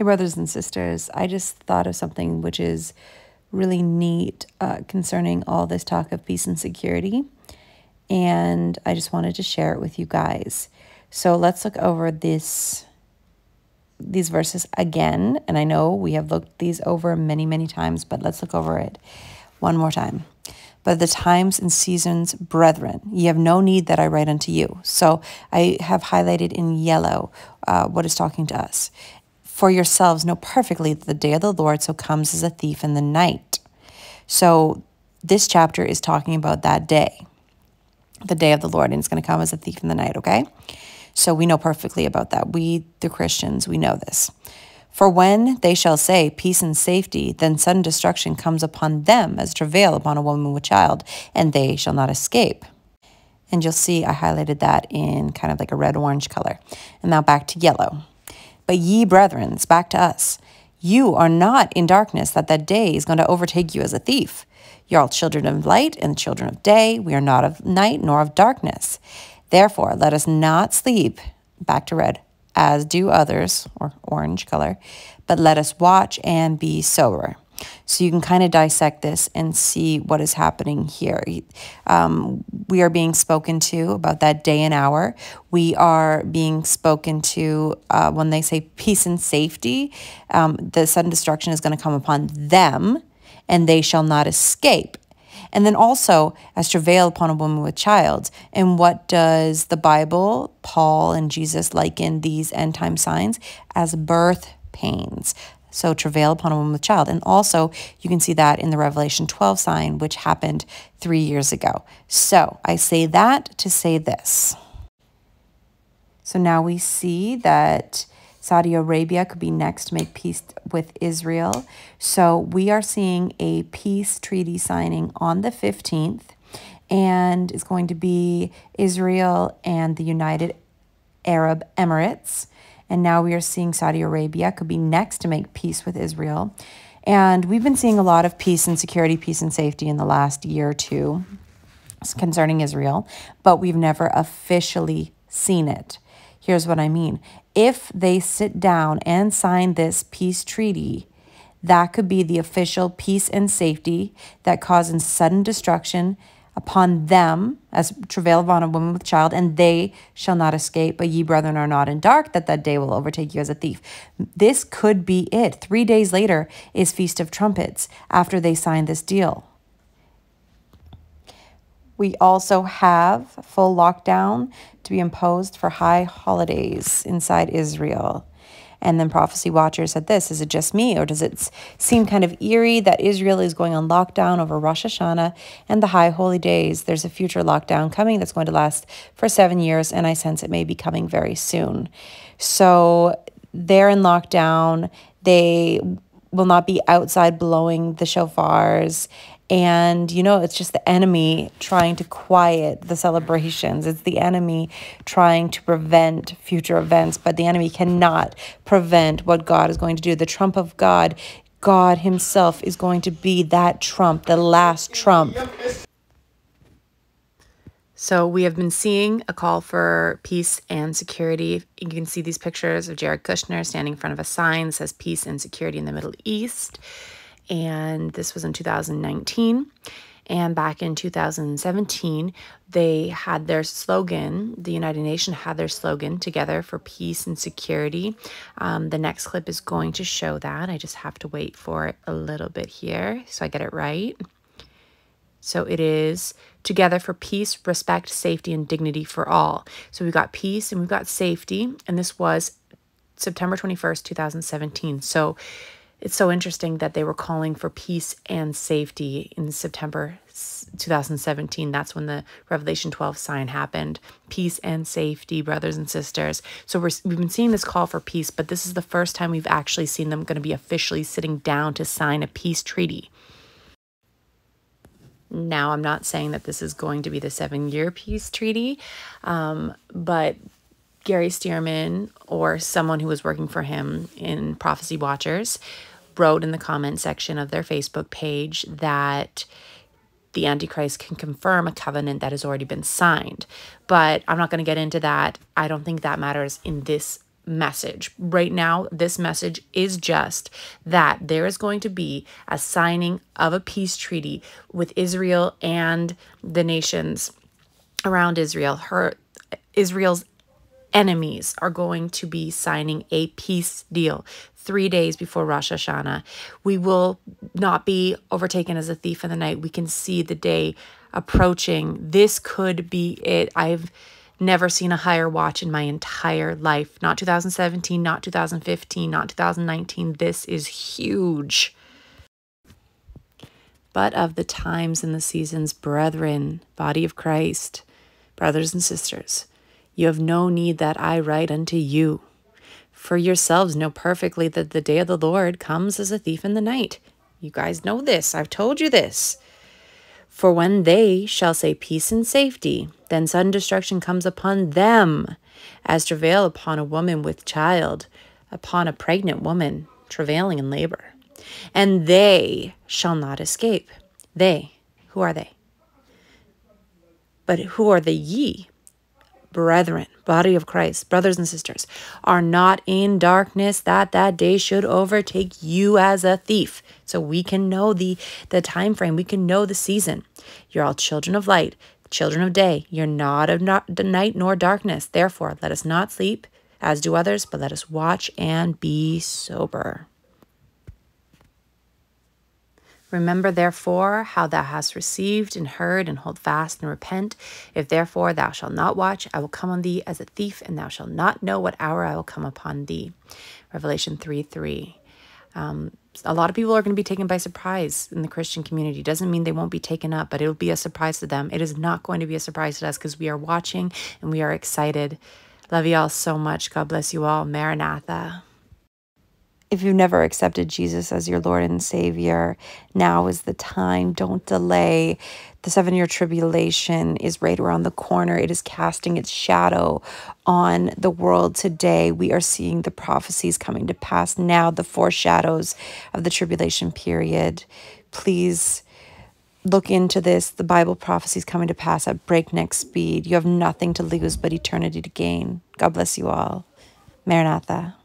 Hey, brothers and sisters, I just thought of something which is really neat uh, concerning all this talk of peace and security. And I just wanted to share it with you guys. So let's look over this these verses again. And I know we have looked these over many, many times, but let's look over it one more time. But the times and seasons, brethren, ye have no need that I write unto you. So I have highlighted in yellow uh, what is talking to us. For yourselves know perfectly that the day of the Lord so comes as a thief in the night. So this chapter is talking about that day, the day of the Lord, and it's going to come as a thief in the night, okay? So we know perfectly about that. We, the Christians, we know this. For when they shall say peace and safety, then sudden destruction comes upon them as travail upon a woman with child, and they shall not escape. And you'll see I highlighted that in kind of like a red orange color. And now back to yellow. But ye brethren, it's back to us. You are not in darkness, that that day is going to overtake you as a thief. You're all children of light and children of day. We are not of night nor of darkness. Therefore, let us not sleep, back to red, as do others, or orange color, but let us watch and be sober. So you can kind of dissect this and see what is happening here. Um, we are being spoken to about that day and hour. We are being spoken to uh, when they say peace and safety. Um, the sudden destruction is going to come upon them, and they shall not escape. And then also as travail upon a woman with child. And what does the Bible, Paul and Jesus liken these end time signs as birth pains. So travail upon a woman with child. And also, you can see that in the Revelation 12 sign, which happened three years ago. So I say that to say this. So now we see that Saudi Arabia could be next to make peace with Israel. So we are seeing a peace treaty signing on the 15th, and it's going to be Israel and the United Arab Emirates. And now we are seeing Saudi Arabia could be next to make peace with Israel. And we've been seeing a lot of peace and security, peace and safety in the last year or two concerning Israel, but we've never officially seen it. Here's what I mean if they sit down and sign this peace treaty, that could be the official peace and safety that causes sudden destruction upon them as travail upon a woman with child, and they shall not escape. But ye brethren are not in dark, that that day will overtake you as a thief. This could be it. Three days later is Feast of Trumpets after they signed this deal. We also have full lockdown to be imposed for high holidays inside Israel. And then Prophecy Watcher said this Is it just me, or does it seem kind of eerie that Israel is going on lockdown over Rosh Hashanah and the high holy days? There's a future lockdown coming that's going to last for seven years, and I sense it may be coming very soon. So they're in lockdown. They will not be outside blowing the shofars and, you know, it's just the enemy trying to quiet the celebrations. It's the enemy trying to prevent future events, but the enemy cannot prevent what God is going to do. The trump of God, God Himself is going to be that trump, the last trump. So we have been seeing a call for peace and security. You can see these pictures of Jared Kushner standing in front of a sign that says peace and security in the Middle East and this was in 2019. And back in 2017, they had their slogan, the United Nations had their slogan, Together for Peace and Security. Um, the next clip is going to show that. I just have to wait for it a little bit here so I get it right. So it is Together for Peace, Respect, Safety, and Dignity for All. So we've got peace and we've got safety. And this was September 21st, 2017. So it's so interesting that they were calling for peace and safety in September 2017. That's when the Revelation 12 sign happened. Peace and safety, brothers and sisters. So we're, we've been seeing this call for peace, but this is the first time we've actually seen them going to be officially sitting down to sign a peace treaty. Now, I'm not saying that this is going to be the seven year peace treaty, um, but Gary Stearman or someone who was working for him in Prophecy Watchers wrote in the comment section of their Facebook page that the Antichrist can confirm a covenant that has already been signed. But I'm not going to get into that. I don't think that matters in this message. Right now, this message is just that there is going to be a signing of a peace treaty with Israel and the nations around Israel. Her Israel's enemies are going to be signing a peace deal three days before Rosh Hashanah. We will not be overtaken as a thief in the night. We can see the day approaching. This could be it. I've never seen a higher watch in my entire life. Not 2017, not 2015, not 2019. This is huge. But of the times and the seasons, brethren, body of Christ, brothers and sisters, you have no need that I write unto you. For yourselves know perfectly that the day of the Lord comes as a thief in the night. You guys know this. I've told you this. For when they shall say peace and safety, then sudden destruction comes upon them, as travail upon a woman with child, upon a pregnant woman travailing in labor. And they shall not escape. They, who are they? But who are the ye? Brethren, body of Christ, brothers and sisters, are not in darkness that that day should overtake you as a thief. So we can know the the time frame, we can know the season. You're all children of light, children of day. You're not of not the night nor darkness. Therefore, let us not sleep as do others, but let us watch and be sober. Remember, therefore, how thou hast received and heard, and hold fast and repent. If therefore thou shalt not watch, I will come on thee as a thief, and thou shalt not know what hour I will come upon thee. Revelation 3 3. Um, a lot of people are going to be taken by surprise in the Christian community. Doesn't mean they won't be taken up, but it'll be a surprise to them. It is not going to be a surprise to us because we are watching and we are excited. Love you all so much. God bless you all. Maranatha. If you've never accepted Jesus as your Lord and Savior, now is the time. Don't delay. The seven year tribulation is right around the corner. It is casting its shadow on the world today. We are seeing the prophecies coming to pass now, the foreshadows of the tribulation period. Please look into this. The Bible prophecies coming to pass at breakneck speed. You have nothing to lose but eternity to gain. God bless you all. Maranatha.